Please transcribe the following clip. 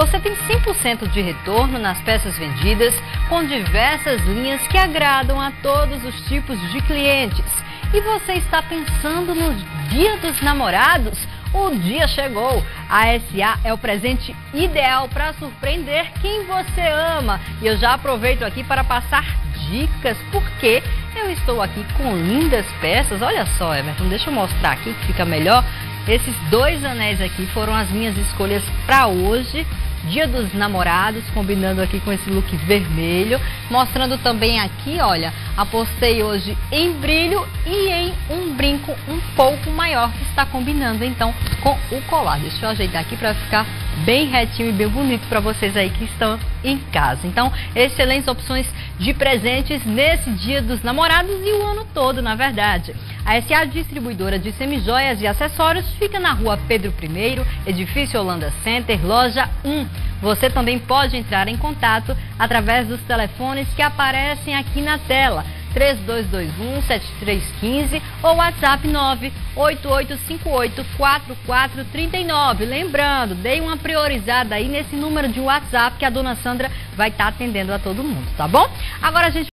Você tem 100% de retorno nas peças vendidas, com diversas linhas que agradam a todos os tipos de clientes. E você está pensando no Dia dos Namorados? O dia chegou. A SA é o presente ideal para surpreender quem você ama. E eu já aproveito aqui para passar dicas, porque eu estou aqui com lindas peças. Olha só, Everton, deixa eu mostrar aqui que fica melhor. Esses dois anéis aqui foram as minhas escolhas para hoje. Dia dos Namorados, combinando aqui com esse look vermelho, mostrando também aqui, olha, apostei hoje em brilho e em um brinco um pouco maior, que está combinando então com o colar. Deixa eu ajeitar aqui para ficar bem retinho e bem bonito para vocês aí que estão em casa. Então, excelentes opções de presentes nesse Dia dos Namorados e o ano todo, na verdade. A SA Distribuidora de Semijoias e Acessórios fica na rua Pedro I, edifício Holanda Center, loja 1. Você também pode entrar em contato através dos telefones que aparecem aqui na tela. 3221-7315 ou WhatsApp 988584439. Lembrando, dei uma priorizada aí nesse número de WhatsApp que a dona Sandra vai estar tá atendendo a todo mundo, tá bom? Agora a gente